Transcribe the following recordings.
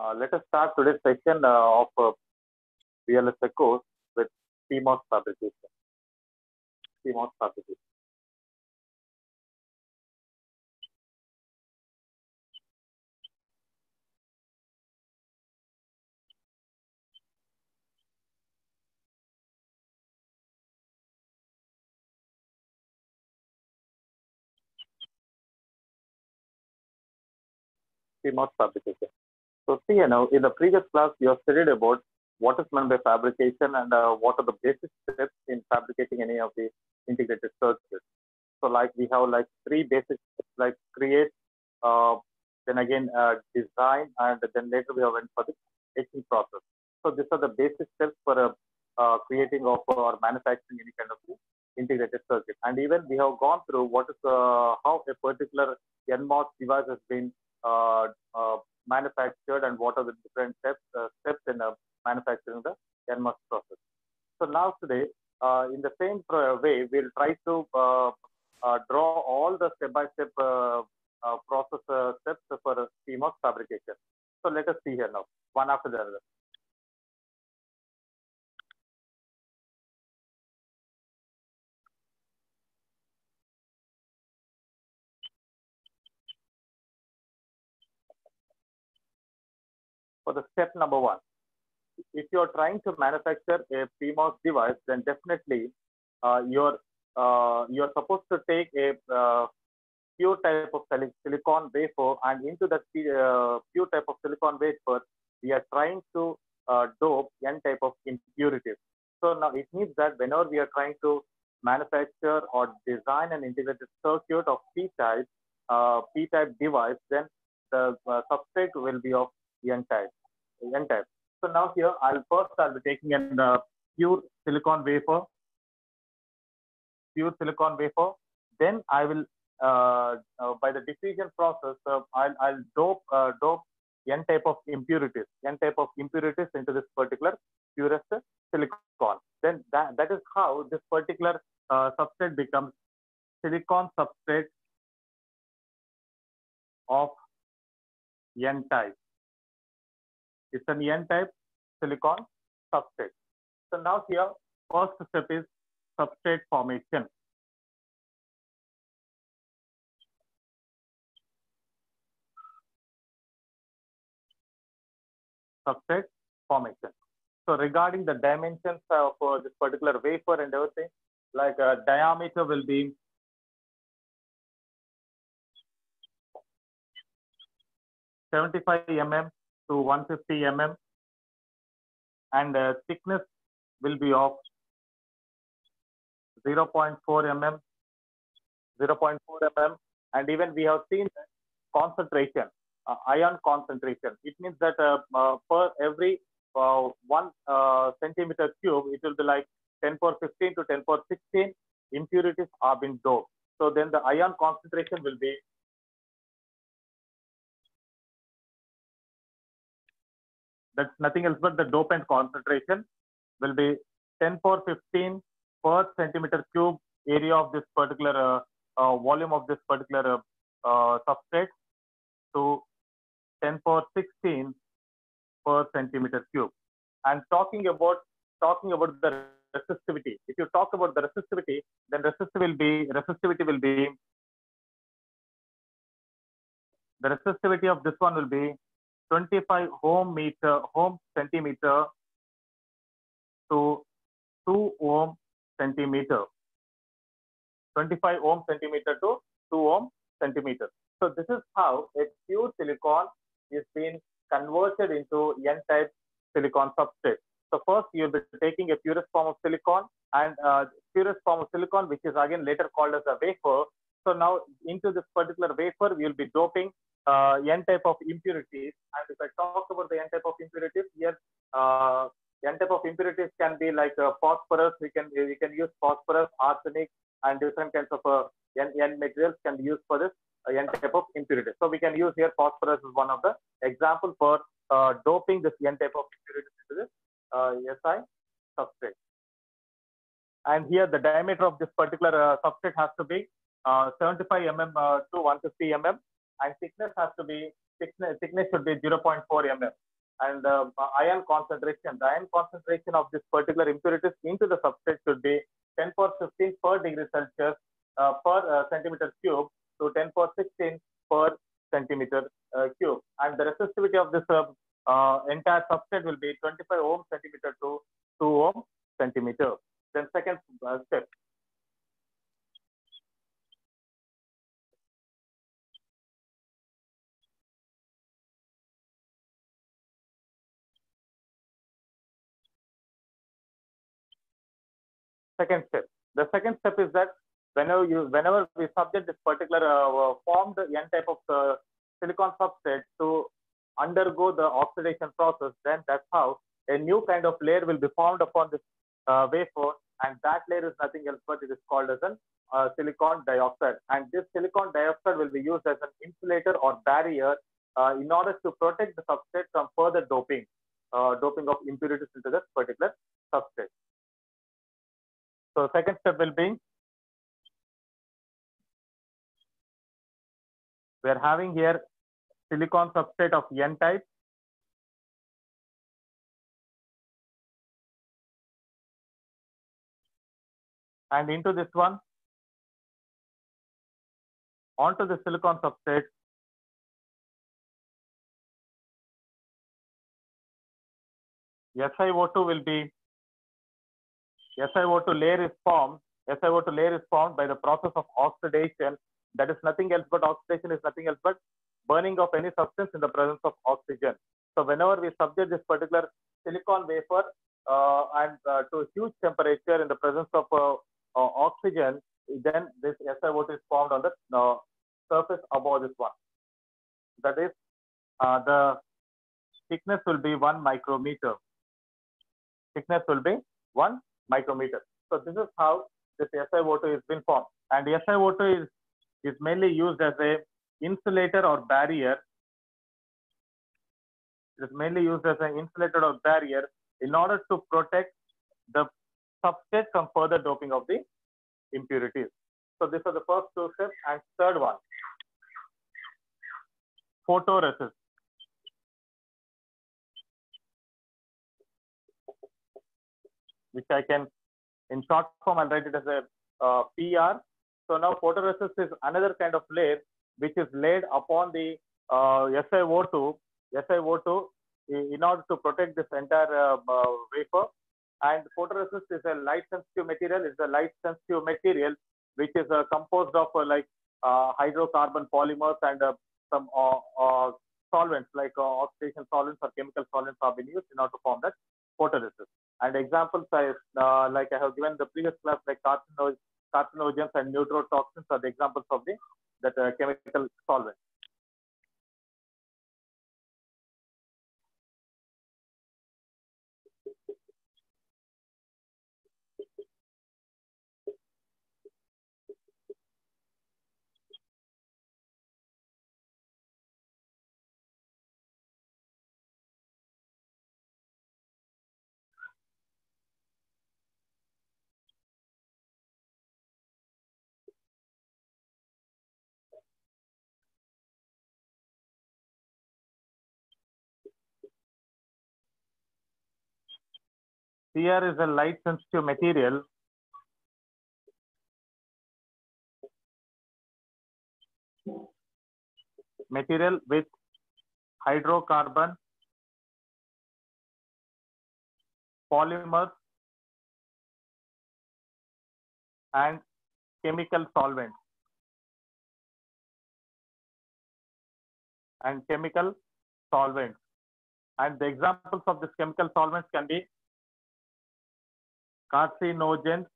Uh, let us start today's session uh, of uh, VLSI course with CMOS fabrication. CMOS fabrication. CMOS fabrication. So see, you know, in the previous class, you have studied about what is meant by fabrication and uh, what are the basic steps in fabricating any of the integrated circuits. So like we have like three basic steps, like create, uh, then again uh, design, and then later we have went for the etching process. So these are the basic steps for uh, uh, creating of or manufacturing any kind of integrated circuit. And even we have gone through what is uh, how a particular NMOS device has been manufactured and what are the different steps uh, steps in uh, manufacturing the NMOS process. So now today, uh, in the same way, we'll try to draw all the step-by-step process steps for CMOS fabrication. So let us see here now, one after the other. For the step number one, if you're trying to manufacture a PMOS device, then definitely uh, you're uh, you're supposed to take a uh, pure type of sil- silicon wafer, and into that uh, pure type of silicon wafer, we are trying to uh, dope n type of impurities. So now it means that whenever we are trying to manufacture or design an integrated circuit of P-type uh, P-type device, then the substrate will be of N-type. N-type. So now here, I'll first I'll be taking an uh, pure silicon wafer, pure silicon wafer. Then I will, uh, uh, by the diffusion process, uh, I'll, I'll dope uh, dope n type of impurities, n type of impurities into this particular purest silicon. Then that, that is how this particular uh, substrate becomes silicon substrate of n type. It's an N-type silicon substrate. So now here, first step is substrate formation. Substrate formation. So regarding the dimensions of uh, this particular wafer and everything, like uh, diameter will be Seventy-five mm to 150 mm and uh, thickness will be of 0.4 mm 0.4 mm and even we have seen concentration uh, ion concentration. It means that uh, uh, per every uh, one uh, centimeter cube it will be like 10 power 15 to 10 power 16 impurities are being doped so then the ion concentration will be that's nothing else but the dopant concentration will be 10 power 15 per centimeter cube area of this particular uh, uh, volume of this particular uh, uh, substrate to 10 power 16 per centimeter cube. And talking about talking about the resistivity, if you talk about the resistivity, then resistivity will be resistivity will be the resistivity of this one will be 25 ohm meter ohm centimeter to 2 ohm centimeter. 25 ohm centimeter to 2 ohm centimeter. So this is how a pure silicon is being converted into n type silicon substrate. So first you'll be taking a purest form of silicon and uh, purest form of silicon which is again later called as a wafer. So now into this particular wafer we will be doping uh, n type of impurities. And if I talk about the n type of impurities, here uh, n type of impurities can be like uh, phosphorus. We can we can use phosphorus, arsenic, and different kinds of uh, n, n materials can be used for this uh, n type of impurities. So we can use here phosphorus is one of the example for uh, doping this n type of impurities into this uh, SI substrate. And here the diameter of this particular substrate has to be uh, 75 mm to 150 mm and thickness has to be thickness, thickness should be 0.4 mm. And uh, ion concentration, the ion concentration of this particular impurities into the substrate should be 10 power 15 per degree Celsius uh, per uh, centimeter cube to 10 power 16 per centimeter uh, cube. And the resistivity of this uh, uh, entire substrate will be 25 ohm centimeter to 2 ohm centimeter. Then second step. Second step. The second step is that whenever you whenever we subject this particular uh, formed n type of uh, silicon substrate to undergo the oxidation process, then that's how a new kind of layer will be formed upon this uh, wafer, and that layer is nothing else but it is called as an uh, silicon dioxide. And this silicon dioxide will be used as an insulator or barrier uh, in order to protect the substrate from further doping, uh, doping of impurities into this particular substrate. So second step will be we are having here silicon substrate of N type. And into this one, onto the silicon substrate, SiO2 will be, SiO2 layer is formed, SiO2 layer is formed by the process of oxidation. That is nothing else but oxidation is nothing else but burning of any substance in the presence of oxygen. So whenever we subject this particular silicon wafer uh, and uh, to a huge temperature in the presence of uh, oxygen, then this SiO2 is formed on the surface above this one. That is, the thickness will be one micrometer. Thickness will be one micrometer. So this is how this SiO2 is been formed. And SiO2 is, is mainly used as a insulator or barrier. It is mainly used as an insulator or barrier in order to protect the substrate from further doping of the impurities. So these are the first two steps and third one, photoresist. Which I can, in short form, I'll write it as a uh, PR. So now photoresist is another kind of layer which is laid upon the uh, SiO2, SiO2 in order to protect this entire uh, wafer. And photoresist is a light sensitive material, It's a light sensitive material which is uh, composed of uh, like uh, hydrocarbon polymers and some solvents like oxidation solvents or chemical solvents have been used in order to form that photoresist. And examples I, like I have given the previous class like carcinogens, and neurotoxins are the examples of the that uh, chemical solvent. CR is a light sensitive material. Material with hydrocarbon, polymers, and chemical solvents. And chemical solvents. And the examples of this chemical solvents can be carcinogens,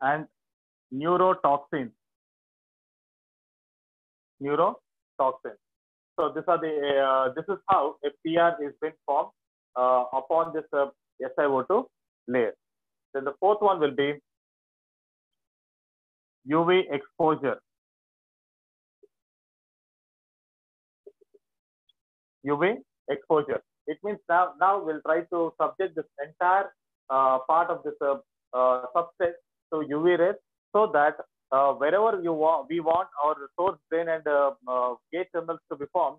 and neurotoxins. Neurotoxins. So these are the uh, this is how a PR is being formed uh, upon this uh, SiO2 layer. Then the fourth one will be UV exposure. UV exposure. It means now now we'll try to subject this entire part of this uh, uh, substrate to UV rays so that uh, wherever you want, we want our source drain and uh, uh, gate terminals to be formed,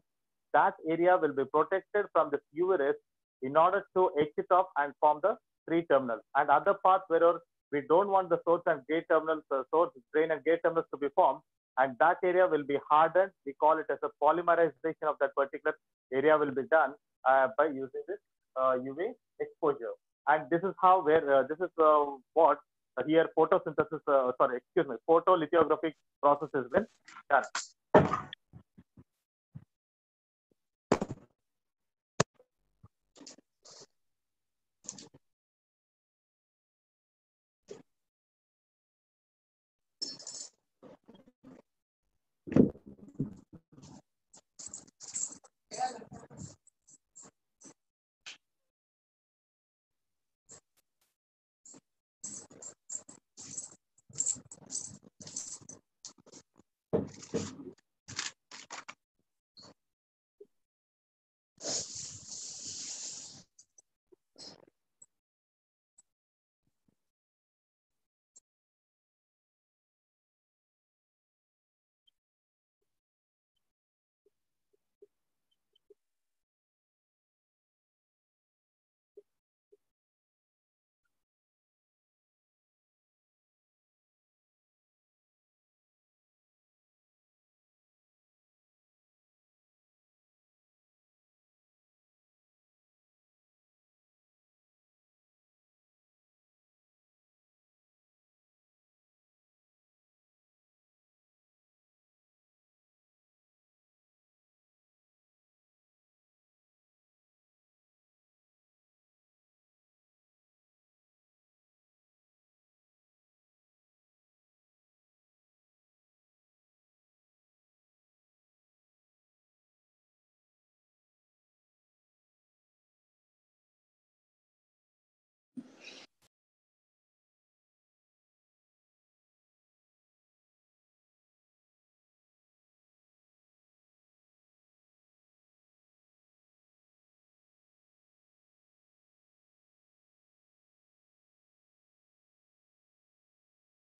that area will be protected from the UV rays in order to exit off and form the three terminals. And other parts where we don't want the source and gate terminals, uh, source, drain and gate terminals to be formed, and that area will be hardened. We call it as a polymerization of that particular area will be done uh, by using this uh, UV exposure. And this is how where uh, this is uh, what uh, here photosynthesis, sorry, excuse me, photolithographic process has been done.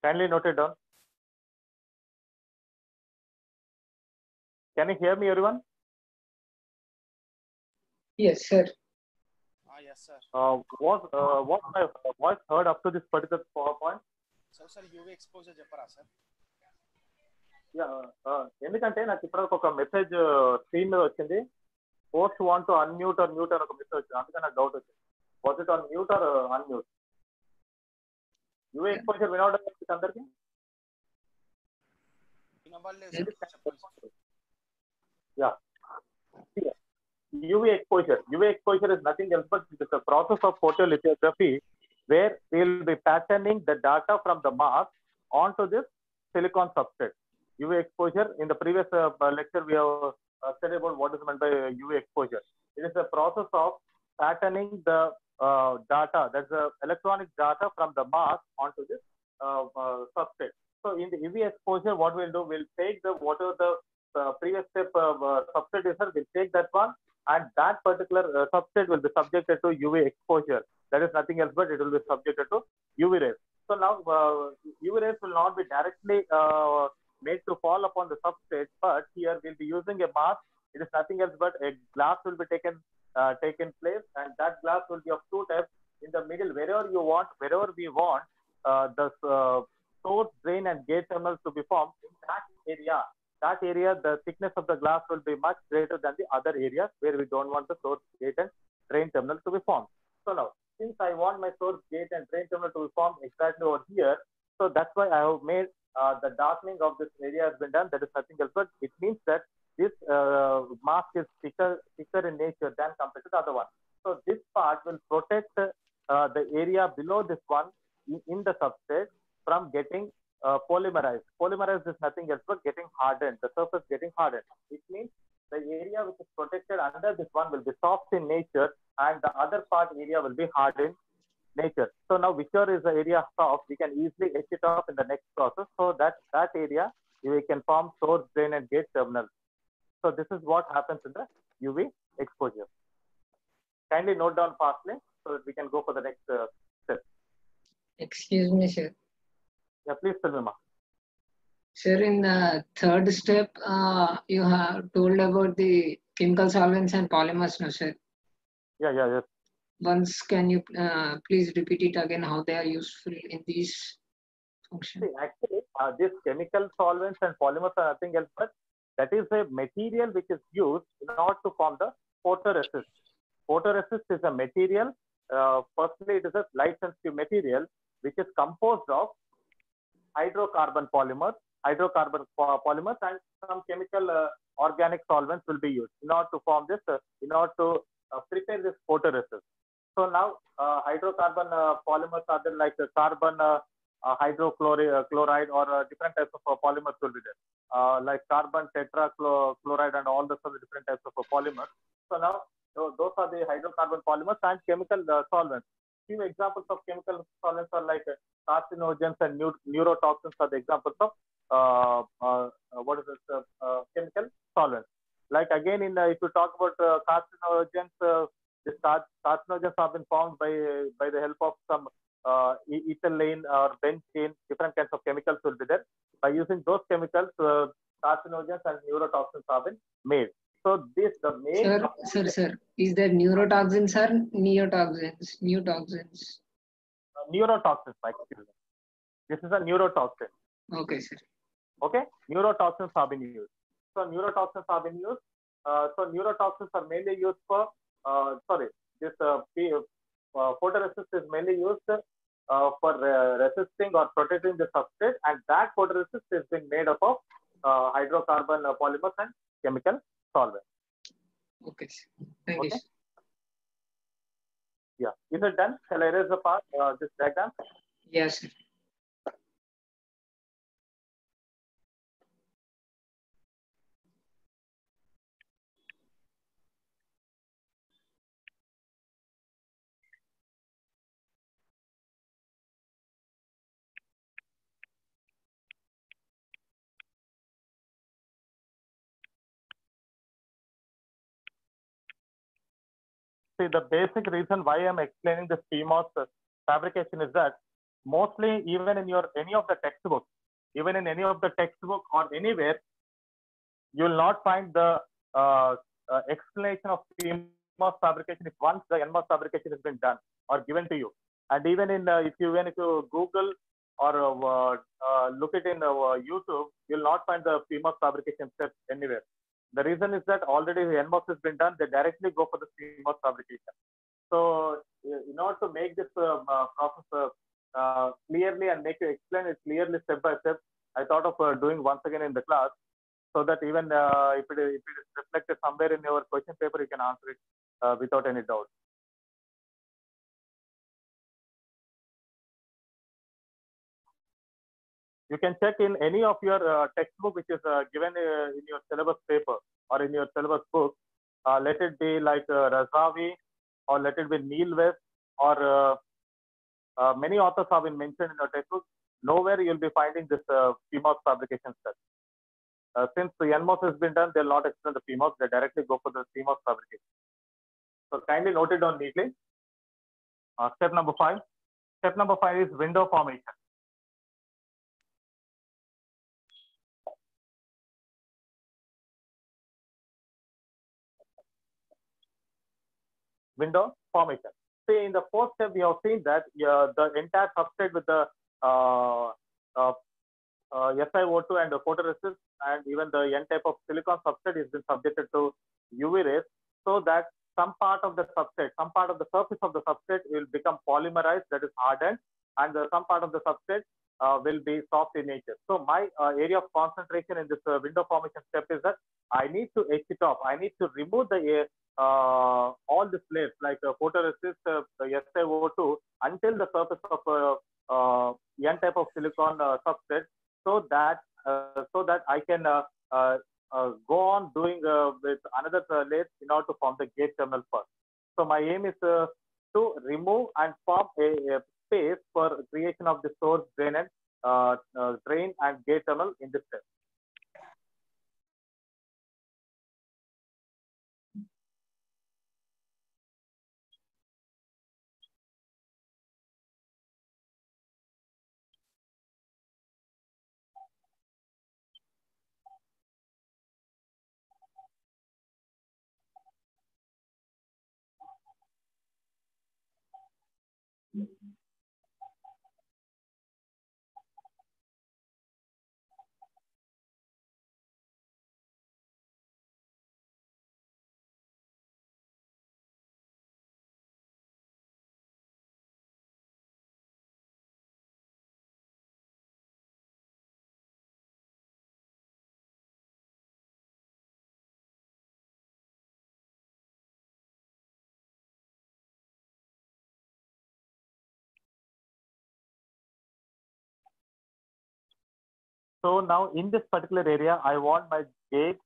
Kindly note it down. Can you hear me, everyone? Yes, sir. Ah, yes, sir. Uh, was uh, what my voice heard up to this particular point? So sir UV exposure చెప్పరా sir Yeah, uh, ఎందుకంటే నాకు ఇప్పటివరకు ఒక message screen మీద వచ్చింది post want to unmute or mute అని ఒక message వచ్చింది అందుకని నాకు డౌట్ వచ్చింది what it on mute or unmute UV exposure వినవడం మీకు అందరికి వినబడలేదు సార్ చెప్పండి sir Yeah. Yeah. UV exposure. UV exposure is nothing else but it is a process of photolithography where we'll be patterning the data from the mask onto this silicon substrate. UV exposure, in the previous uh, lecture, we have uh, studied about what is meant by UV exposure. It is a process of patterning the uh, data, that's the electronic data from the mask onto this uh, uh, substrate. So in the UV exposure, what we'll do, we'll take the whatever the uh, previous step uh, uh, substrate is, we'll take that one and that particular uh, substrate will be subjected to UV exposure. That is nothing else but it will be subjected to UV rays. So now uh, UV rays will not be directly uh, made to fall upon the substrate, but here we'll be using a mask. It is nothing else but a glass will be taken uh, taken place, and that glass will be of two types. In the middle, wherever you want, wherever we want, uh, the uh, source, drain, and gate terminals to be formed in that area. That area, the thickness of the glass will be much greater than the other areas where we don't want the source, gate, and drain terminal to be formed. So now, since I want my source, gate, and drain terminal to be formed exactly over here, so that's why I have made uh, the darkening of this area has been done. That is nothing else, but it means that this uh, mask is thicker, thicker in nature than compared to the other one. So this part will protect uh, the area below this one in, the substrate from getting uh, polymerized. Polymerized is nothing else but getting hardened, the surface getting hardened. It means the area which is protected under this one will be soft in nature and the other part area will be hard in nature. So now whichever is the area soft, we can easily etch it off in the next process. So that that area we can form source, drain and gate terminal. So this is what happens in the UV exposure. Kindly note down fastly so that we can go for the next uh, step. Excuse me, sir. Yeah, please tell me, ma. Sir, in the third step, uh, you have told about the chemical solvents and polymers, no, sir. Yeah, yeah, yes. Once, can you uh, please repeat it again how they are useful in these functions? See, actually, uh, these chemical solvents and polymers are nothing else but that is a material which is used in order to form the photoresist. Photoresist is a material, uh, firstly, it is a light sensitive material which is composed of hydrocarbon polymers, hydrocarbon polymers, and some chemical uh, organic solvents will be used in order to form this, uh, in order to uh, prepare this photoresist. So now, uh, hydrocarbon uh, polymers are there like carbon uh, hydrochloride or different types of polymers will be there, like carbon tetrachloride and all the other different types of polymers. So now, those are the hydrocarbon polymers and chemical uh, solvents. Few examples of chemical solvents are like uh, carcinogens and neu- neurotoxins are the examples of uh, what is this chemical solvents. Like again, in if you talk about carcinogens, these carcinogens have been formed by by the help of some uh, ethylene or benzene, different kinds of chemicals will be there. By using those chemicals, uh, carcinogens and neurotoxins have been made. So this the main Sir, sir, sir, is there neurotoxins or neotoxins? Neotoxins. uh, neurotoxins, excuse me. This is a neurotoxin. Okay, sir. Okay, neurotoxins have been used. So neurotoxins have been used. Uh, so neurotoxins are mainly used for uh, sorry, this uh, uh, photoresist is mainly used uh, for uh, resisting or protecting the substrate, and that photoresist is being made up of uh, hydrocarbon uh, polymers and chemical solvents. Okay. Thank you. Okay. sir. Yeah, is it done? Shall I erase the part? Uh, this diagram. Yes, See, the basic reason why I'm explaining the CMOS fabrication is that mostly even in your any of the textbooks, even in any of the textbook or anywhere, you will not find the uh, uh, explanation of CMOS fabrication if once the NMOS fabrication has been done or given to you. And even in uh, if you even if you Google or uh, uh, look it in uh, YouTube, you'll not find the CMOS fabrication steps anywhere. The reason is that already the NMOS has been done, they directly go for the CMOS fabrication. So, uh, in order to make this uh, uh, process uh, uh, clearly and make you explain it clearly step by step, I thought of doing once again in the class so that even if, it, if it is reflected somewhere in your question paper, you can answer it without any doubt. You can check in any of your uh, textbook which is uh, given uh, in your syllabus paper or in your syllabus book. Let it be like Razavi or let it be Neil Weste or many authors have been mentioned in your textbook. Nowhere you'll be finding this uh, PMOS fabrication step. Uh, since the NMOS has been done, they'll not explain the PMOS. They directly go for the CMOS fabrication. So kindly note it down neatly. Uh, step number five. Step number five is window formation. Window formation. See, in the fourth step, we have seen that uh, the entire substrate with the uh, uh, uh, SiO2 and the photoresist and even the N type of silicon substrate is been subjected to UV rays so that some part of the substrate, some part of the surface of the substrate will become polymerized, that is hardened, and uh, some part of the substrate uh, will be soft in nature. So my uh, area of concentration in this uh, window formation step is that I need to etch it off. I need to remove the air, uh, all the plates like uh, photoresist, uh, the SiO2 until the surface of uh, uh, N type of silicon uh, substrate, so that uh, so that I can go on doing with another layer in order to form the gate terminal first. So my aim is to remove and form a, a space for creation of the source, drain, and drain and gate terminal in this step. So now in this particular area, I want my gate,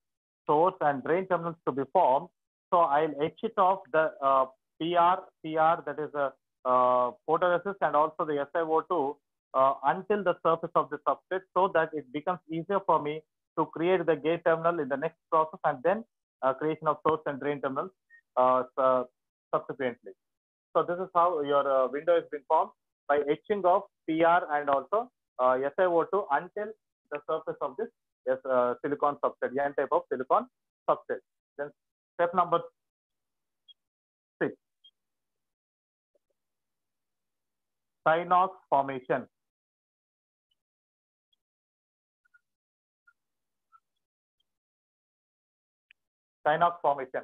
source, and drain terminals to be formed. So I'll etch it off the uh, PR, PR that is a uh, photoresist and also the SiO2 uh, until the surface of the substrate so that it becomes easier for me to create the gate terminal in the next process and then uh, creation of source and drain terminals uh, su- subsequently. So this is how your uh, window has been formed by etching of PR and also uh, SiO2 until the surface of this yes, uh, silicon substrate, N type of silicon substrate. Then step number six, Thinox formation. Thinox formation.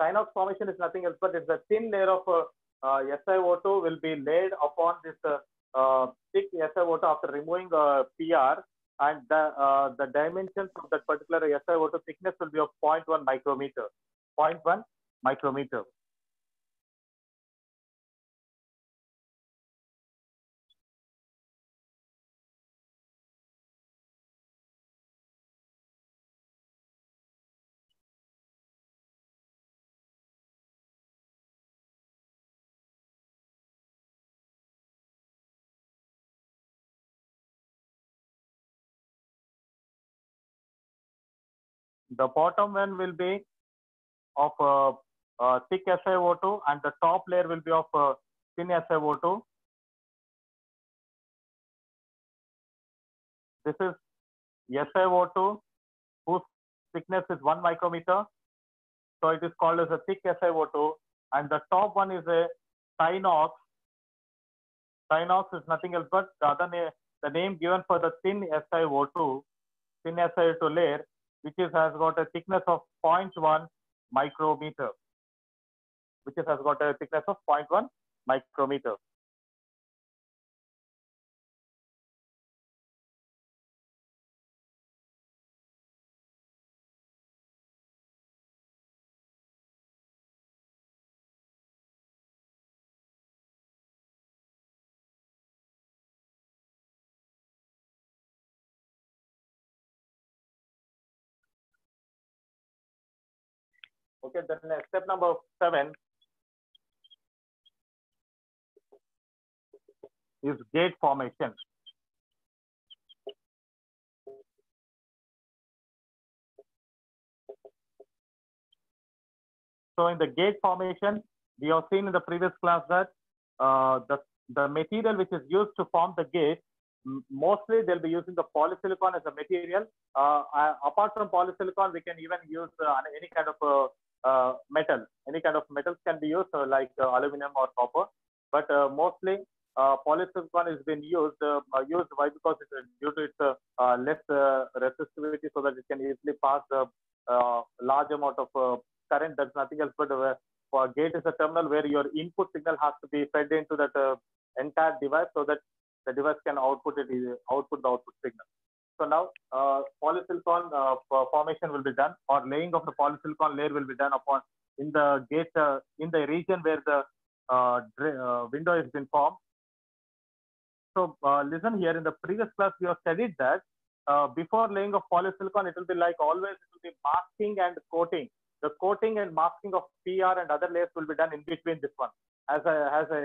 Thinox formation is nothing else but it's a thin layer of uh, uh, SiO2 will be laid upon this uh, uh, thick SiO2 after removing uh, PR and the, uh, the dimensions of that particular SiO2 thickness will be of 0.1 micrometer. 0.1 micrometer. The bottom one will be of uh, uh, thick SiO2 and the top layer will be of uh, thin SiO2. This is SiO2 whose thickness is 1 micrometer. So it is called as a thick SiO2 and the top one is a Thinox. Thinox is nothing else but the other name, the name given for the thin SiO2, thin SiO2 layer which is, has got a thickness of 0.1 micrometer, which is, has got a thickness of 0.1 micrometer. Okay, then step number seven is gate formation. So in the gate formation, we have seen in the previous class that uh, the, the material which is used to form the gate, mostly they'll be using the polysilicon as a material. Uh, uh, apart from polysilicon, we can even use uh, any kind of uh, uh, metal. Any kind of metals can be used, uh, like uh, aluminum or copper. But uh, mostly, uh, polysilicon is being used. Uh, uh, used why? Because it's due to its less resistivity, so that it can easily pass a large amount of current. That's nothing else but for gate is a terminal where your input signal has to be fed into that entire device, so that the device can output it output the output signal. So now uh, polysilicon uh, formation will be done or laying of the polysilicon layer will be done upon in the gate uh, in the region where the uh, uh, window has been formed. So uh, listen here in the previous class we have studied that before laying of polysilicon it will be like always it will be masking and coating. The coating and masking of PR and other layers will be done in between this one. As I as I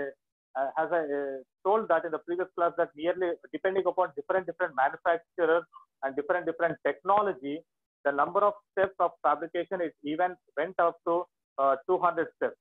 uh, as I uh, told that in the previous class that nearly depending upon different different manufacturers and different different technology, the number of steps of fabrication is even went up to uh, 200 steps.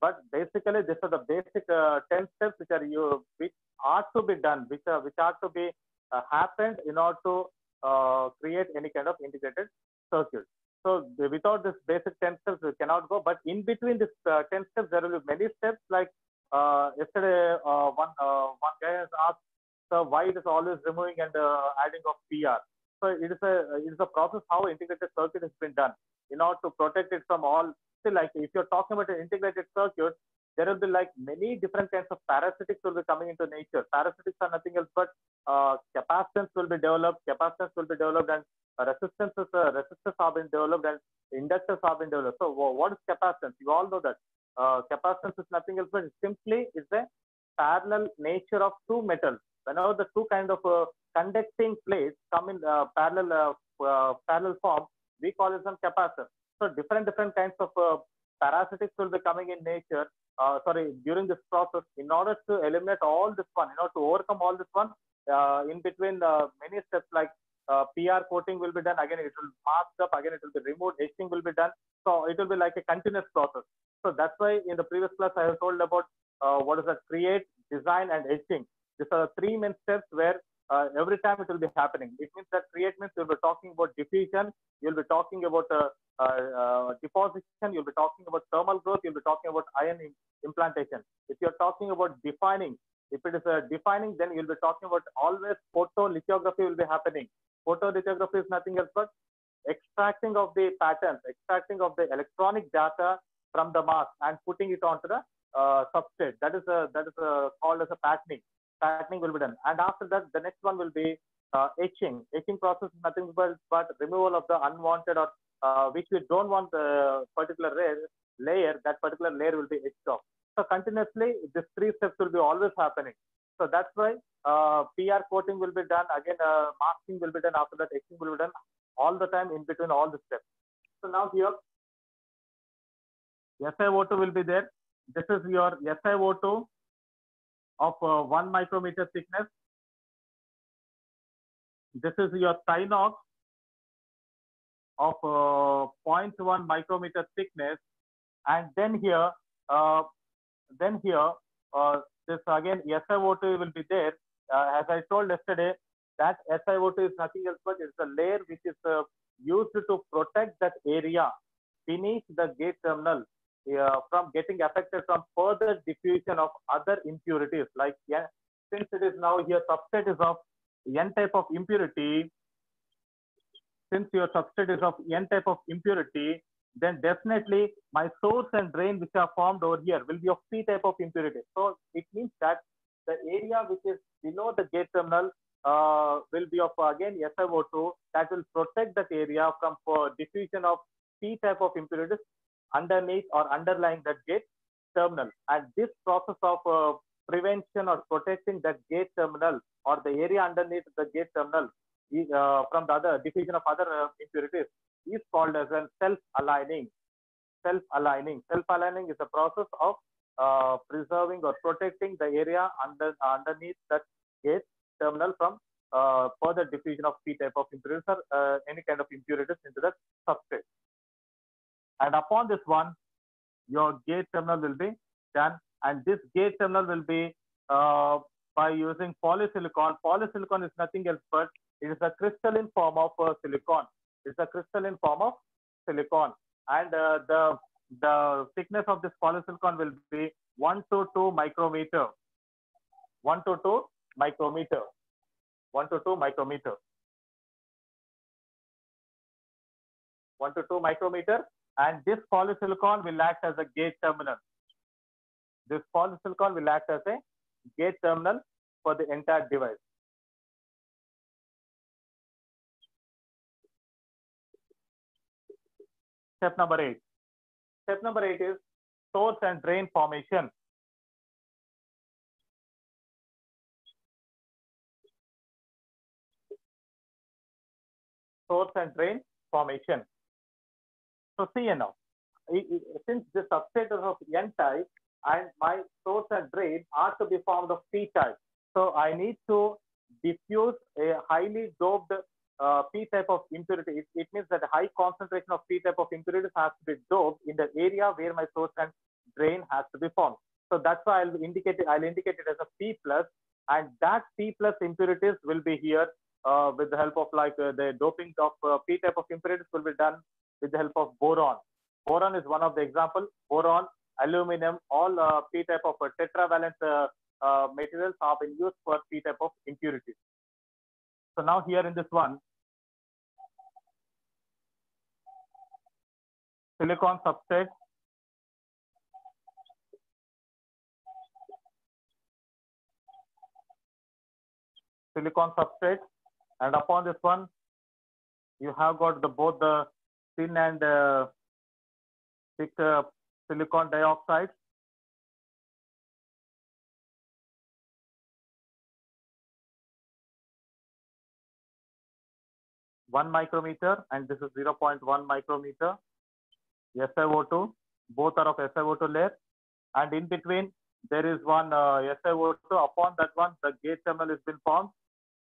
But basically, these are the basic uh, 10 steps which are you which are to be done, which are which are to be uh, happened in order to uh, create any kind of integrated circuit. So without this basic 10 steps, we cannot go. But in between this uh, 10 steps, there will be many steps like uh, yesterday uh, one uh, one guy has asked, so why it is always removing and uh, adding of PR. So it is a it is a process how integrated circuit has been done in order to protect it from all. Still, like if you're talking about an integrated circuit, there will be like many different kinds of parasitics will be coming into nature. Parasitics are nothing else but uh, capacitance will be developed, capacitance will be developed, and resistances, uh, resistors have been developed, and inductors have been developed. So what is capacitance? You all know that uh, capacitance is nothing else but simply is the parallel nature of two metals. Whenever the two kind of uh, conducting plates come in uh, parallel uh, uh, parallel form, we call it some capacitor. So different different kinds of parasitics will be coming in nature. Sorry, during this process, in order to eliminate all this one, in order to overcome all this one, in between many steps like uh, PR coating will be done. Again, it will masked up. Again, it will be removed. Etching will be done. So it will be like a continuous process. So that's why in the previous class I have told about uh, what is that create, design, and etching. These are the three main steps where uh, every time it will be happening. It means that create means you'll be talking about diffusion, you'll be talking about uh, uh, deposition, you'll be talking about thermal growth, you'll be talking about ion im- implantation. If you're talking about defining, if it is uh, defining, then you'll be talking about always photolithography will be happening. Photolithography is nothing else but extracting of the patterns, extracting of the electronic data from the mask and putting it onto the uh, substrate. That is a, that is a, called as a patterning. Patterning will be done, and after that, the next one will be uh, etching. Etching process is nothing but, but removal of the unwanted or uh, which we don't want the particular layer, layer. That particular layer will be etched off. So continuously, these three steps will be always happening. So that's why uh, PR coating will be done. Again, uh, masking will be done. After that, etching will be done all the time in between all the steps. So now here, SiO2 will be there. This is your SiO2 of uh, 1 micrometer thickness. This is your Thinox of uh, 0.1 micrometer thickness. And then here, uh, then here, uh, this again SiO2 will be there. Uh, as I told yesterday, that SiO2 is nothing else but it's a layer which is uh, used to protect that area beneath the gate terminal uh, from getting affected from further diffusion of other impurities. Like yeah, since it is now here substrate is of N type of impurity, since your substrate is of N type of impurity, then definitely my source and drain which are formed over here will be of P type of impurity. So it means that the area which is below the gate terminal uh, will be of again SiO2 that will protect that area from uh, diffusion of P type of impurities underneath or underlying that gate terminal. And this process of uh, prevention or protecting that gate terminal or the area underneath the gate terminal is, uh, from the other diffusion of other uh, impurities is called as a self-aligning. Self-aligning. Self-aligning is a process of uh, preserving or protecting the area under underneath that gate terminal from uh, further diffusion of P type of impurities or uh, any kind of impurities into the substrate. And upon this one, your gate terminal will be done. And this gate terminal will be uh, by using polysilicon. Polysilicon is nothing else but it is a crystalline form of uh, silicon. It's a crystalline form of silicon. And uh, the, the thickness of this polysilicon will be 1 to 2 micrometer. 1 to 2 micrometer. 1 to 2 micrometer. 1 to 2 micrometer and this polysilicon will act as a gate terminal. This polysilicon will act as a gate terminal for the entire device. Step number eight. Step number eight is source and drain formation. Source and drain formation. So see you now, I- I- since the substrate of N type and my source and drain are to be formed of P type, so I need to diffuse a highly doped uh, P type of impurity. It, it means that a high concentration of P type of impurities has to be doped in the area where my source and drain has to be formed. So that's why I'll indicate it, I'll indicate it as a P plus, and that P plus impurities will be here uh, with the help of like uh, the doping of uh, P type of impurities will be done with the help of boron. Boron is one of the example. Boron, aluminum, all uh, P type of uh, tetravalent uh, uh, materials have been used for P type of impurities. So now here in this one, silicon substrate, silicon substrate, and upon this one, you have got the both the thin and uh, thick uh, silicon dioxide. One micrometer, and this is 0.1 micrometer. SiO2, both are of SiO2 layer, and in between there is one uh, SiO2. Upon that one, the gate terminal has been formed.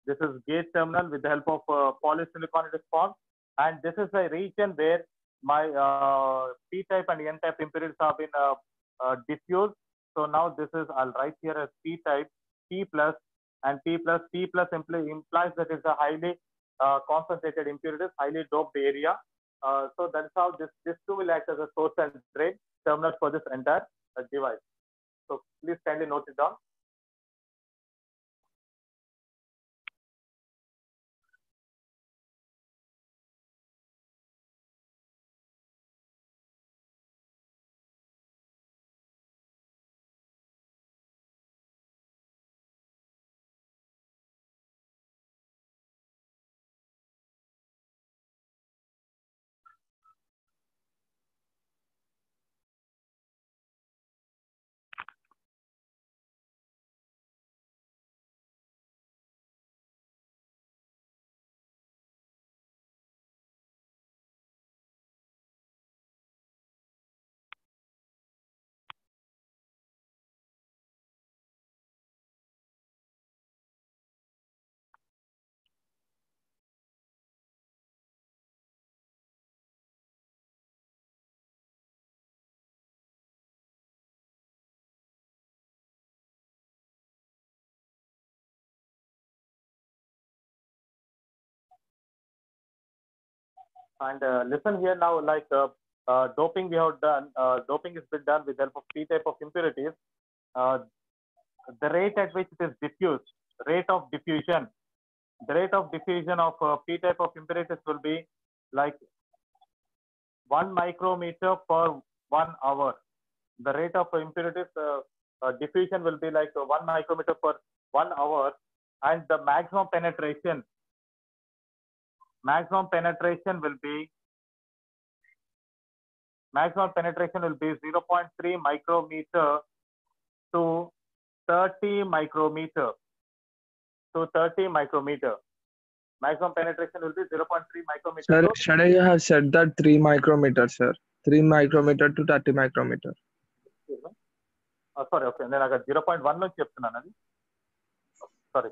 This is gate terminal with the help of uh, polysilicon it is formed, and this is the region where my uh, P-type and N-type impurities have been uh, uh, diffused. So now this is, I'll write here as P-type, P plus, and P plus, P plus impl implies that it's a highly uh, concentrated impurities, highly doped area. Uh, so that's how this, this too will act as a source and drain terminal for this entire uh, device. So please kindly note it down. And uh, listen here now, like uh, uh, doping we have done, doping has been done with the help of P type of impurities. The rate at which it is diffused, rate of diffusion, the rate of diffusion of uh, P type of impurities will be like one micrometer per one hour. The rate of impurities uh, uh, diffusion will be like uh, one micrometer per one hour, and the maximum penetration maximum penetration will be maximum penetration will be 0.3 micrometer to 30 micrometer to 30 micrometer maximum penetration will be 0.3 micrometer Sir, to should I have said that 3 micrometer, sir? 3 micrometer to 30 micrometer. Sorry okay నేను అక్కడ zero point one నుంచి చెప్తున్నాను అది sorry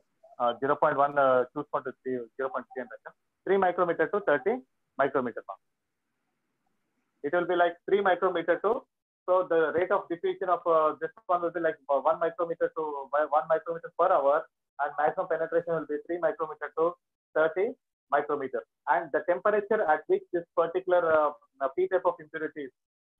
zero point one చూసుకుంటూ three zero point three అంటే 3 micrometer to 30 micrometer pump. It will be like 3 micrometer to, so the rate of diffusion of uh, this one will be like uh, 1 micrometer to 1 micrometer per hour and maximum penetration will be 3 micrometer to 30 micrometer. And the temperature at which this particular uh, uh P-type of impurities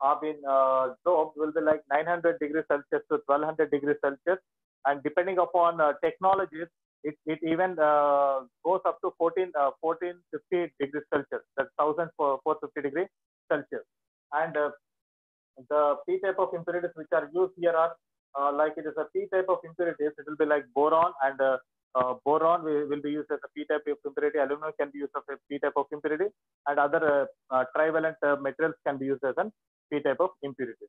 are being uh, doped will be like 900 degrees Celsius to 1200 degrees Celsius. And depending upon uh, technologies, it, it even uh, goes up to 14 uh, 1450 degrees celsius that's 1450 degrees celsius. And uh, the p type of impurities which are used here are uh, like it is a p type of impurities it will be like boron and uh, uh, boron will, be used as a p type of impurity aluminum can be used as a p type of impurity and other trivalent materials can be used as a p type of impurity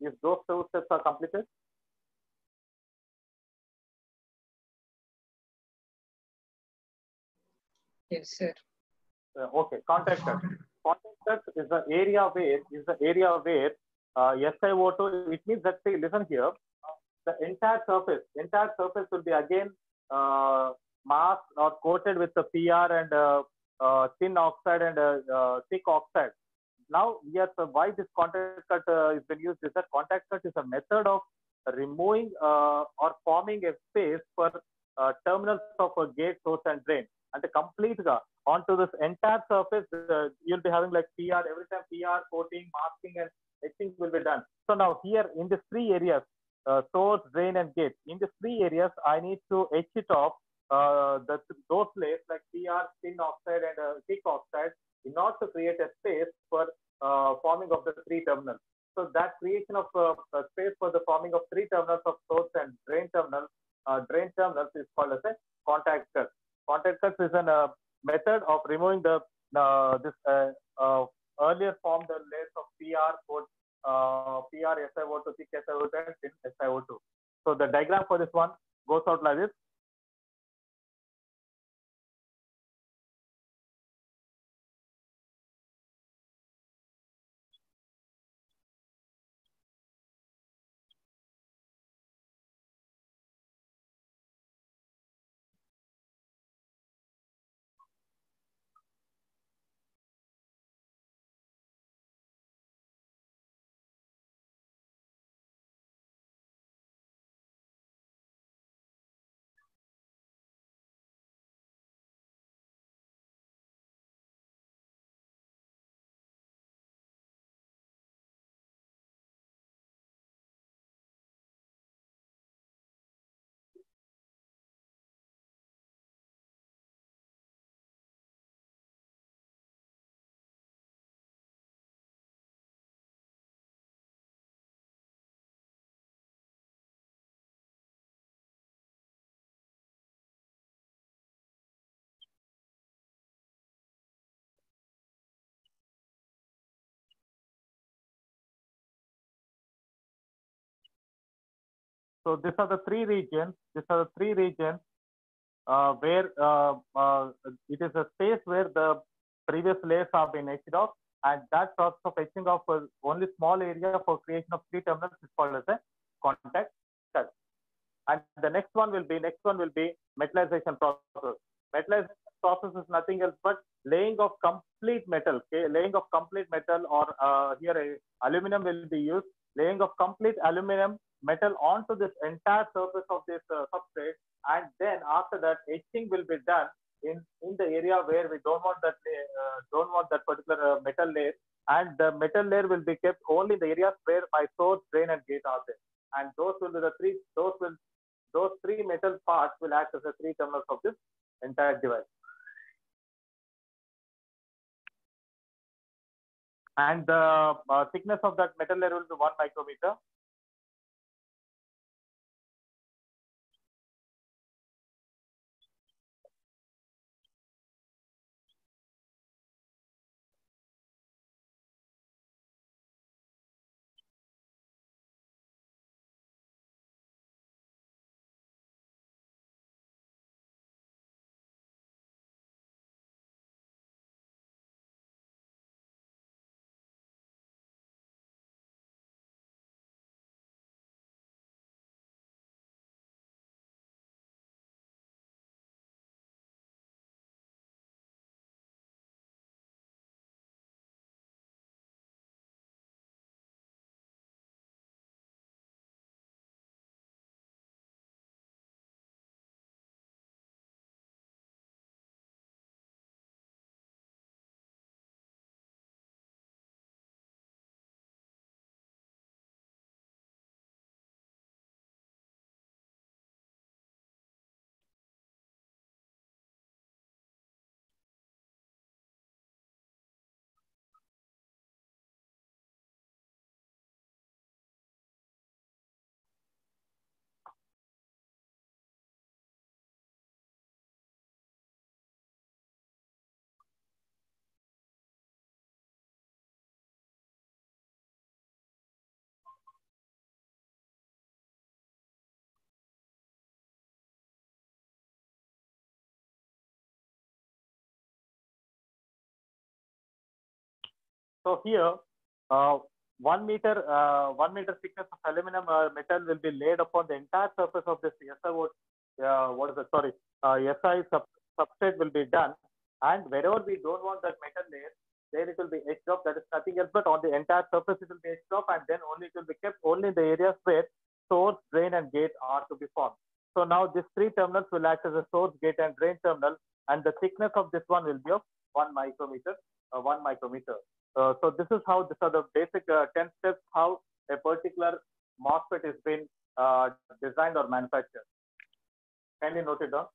if those two steps are completed? Yes, sir. Uh, okay, contact cut. Contact is the area where is the area where uh, SiO2. It means that say, listen here, the entire surface, entire surface will be again uh, masked or coated with the PR and uh, uh, thin oxide and uh, uh, thick oxide. Now, yes, uh, why this contact cut uh, is been used is that contact cut is a method of removing uh, or forming a space for uh, terminals of a gate, source, and drain. And the complete గా onto this entire surface, uh, you'll be having like PR every time PR coating, masking, and etching will be done. So now here in these three areas, uh, source, drain, and gate. In these three areas, I need to etch it off uh, the those layers like PR, thin oxide, and uh, thick oxide in order to create a space for uh, forming of the three terminals. So that creation of uh, a space for the forming of three terminals of source and drain terminals, uh, drain terminals is called as a contact cut. Contact cut is a uh, method of removing the uh, this uh, earlier formed the layers of PR, code, uh, PR, SiO2, thick SiO2, and thin SiO2. So the diagram for this one goes out like this. So these are the three regions. These are the three regions uh, where uh, uh, it is a space where the previous layers have been etched off, and that process of etching off only small area for creation of three terminals is called as a contact cut. And the next one will be next one will be metallization process. Metallization process is nothing else but laying of complete metal. Okay, laying of complete metal, or uh, here aluminum will be used. Laying of complete aluminum metal onto this entire surface of this uh, substrate and then after that etching will be done in in the area where we don't want that uh, don't want that particular uh, metal layer. And the metal layer will be kept only in the areas where my source drain and gate are there. And those will be the three those will those three metal parts will act as the three terminals of this entire device. And the uh, thickness of that metal layer will be one micrometer So here, uh, one meter, uh, one meter thickness of aluminum uh, metal will be laid upon the entire surface of this SI, uh, what is it? Sorry, uh, SI sub, substrate will be done. And wherever we don't want that metal layer, then it will be etched off. That is nothing else but on the entire surface it will be etched off, and then only it will be kept only in the areas where source, drain, and gate are to be formed. So now these three terminals will act as a source, gate, and drain terminal, and the thickness of this one will be of one micrometer, uh, one micrometer. Uh, so this is how these are the basic uh, 10 steps how a particular MOSFET has been uh, designed or manufactured. Kindly note it down.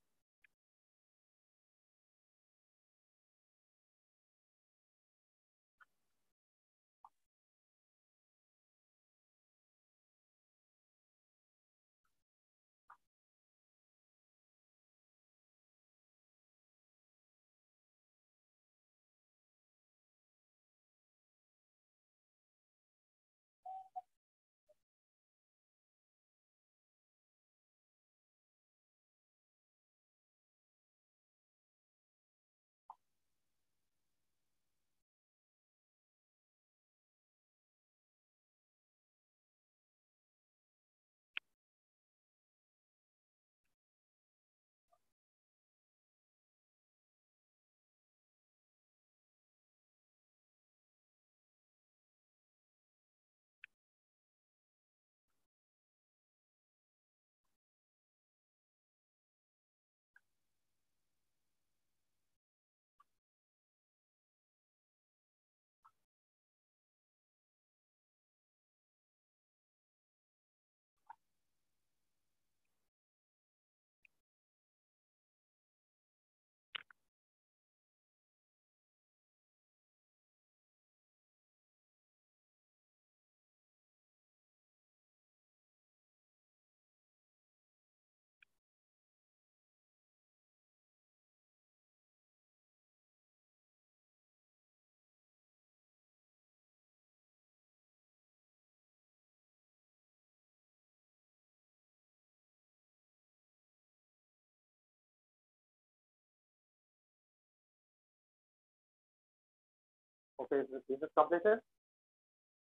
Okay, is this completed?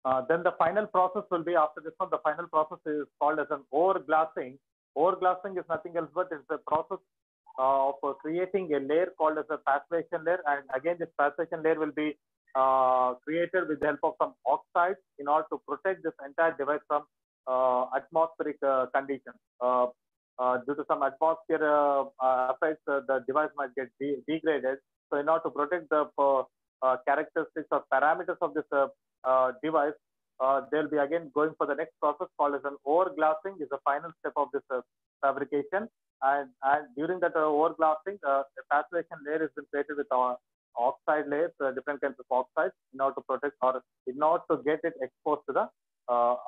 Uh, then the final process will be after this one, the final process is called as an overglassing. Overglassing is nothing else but it's the process uh, of uh, creating a layer called as a passivation layer. And again, this passivation layer will be uh, created with the help of some oxides in order to protect this entire device from uh, atmospheric uh, conditions. Due to some atmosphere effects, the device might get de degraded. So in order to protect the uh, characteristics or parameters of this uh, uh, device, they'll be again going for the next process called as an overglassing is the final step of this fabrication. And, and during that overglassing, a passivation layer has been created with our oxide layers, different kinds of oxides in order to protect or in order to get it exposed to the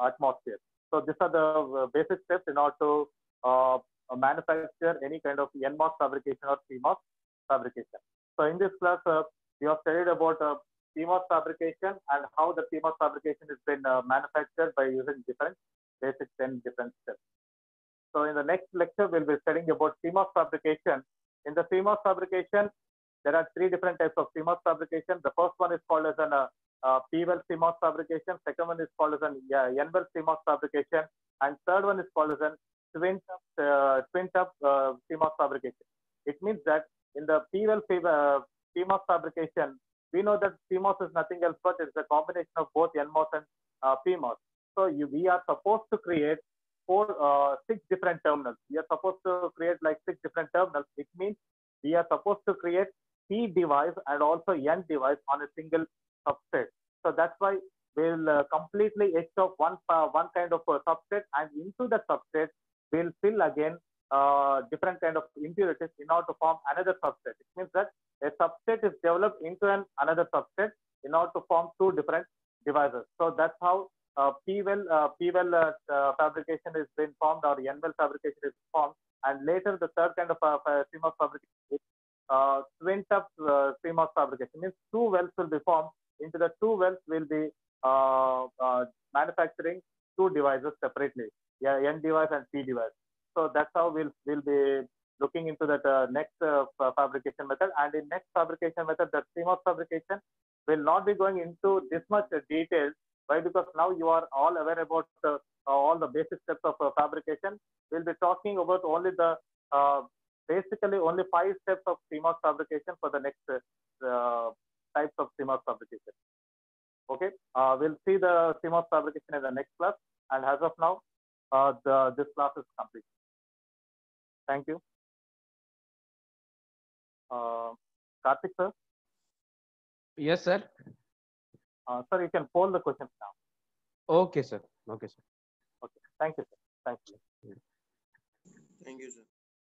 atmosphere. So these are the basic steps in order to uh, manufacture any kind of NMOS fabrication or CMOS fabrication. So in this class, uh, we have studied about uh, CMOS fabrication and how the CMOS fabrication has been uh, manufactured by using different basic 10 different steps. So in the next lecture, we'll be studying about CMOS fabrication. In the CMOS fabrication, there are three different types of CMOS fabrication. The first one is called as an uh, uh, P-well CMOS fabrication. Second one is called as an uh, N-well CMOS fabrication. And third one is called as an twin tub, uh, twin uh, CMOS fabrication. It means that in the P-well CMOS fabrication, we know that CMOS is nothing else but it's a combination of both NMOS and uh, PMOS. So you, we are supposed to create four, uh, six different terminals. We are supposed to create like six different terminals. It means we are supposed to create P device and also N device on a single substrate. So that's why we'll uh, completely etch off one, uh, one kind of uh, substrate and into the substrate, we'll fill again uh, different kind of impurities in order to form another substrate. It means that a subset is developed into an another subset in order to form two different devices. So that's how uh, P-well, uh, P-well uh, uh, fabrication is been formed or N-well fabrication is formed. And later the third kind of uh, CMOS fabrication is uh, twin tub uh, CMOS fabrication. Means two wells will be formed. Into the two wells will be uh, uh, manufacturing two devices separately, yeah, N device and P device. So that's how we'll we'll be looking into that uh, next uh, fabrication method. And in next fabrication method, the CMOS fabrication We'll not be going into this much details. Why? Because now you are all aware about uh, all the basic steps of fabrication. We'll be talking about only the basically only five steps of CMOS fabrication for the next uh, types of CMOS fabrication. Okay, uh, we'll see the CMOS fabrication in the next class. And as of now, uh, the, this class is complete. Thank you. Uh, Karthik sir, Yes, sir. uh, sir, you can poll the questions now. Okay, sir. Okay, sir. Okay, thank you, sir. Thank you. Thank you, sir.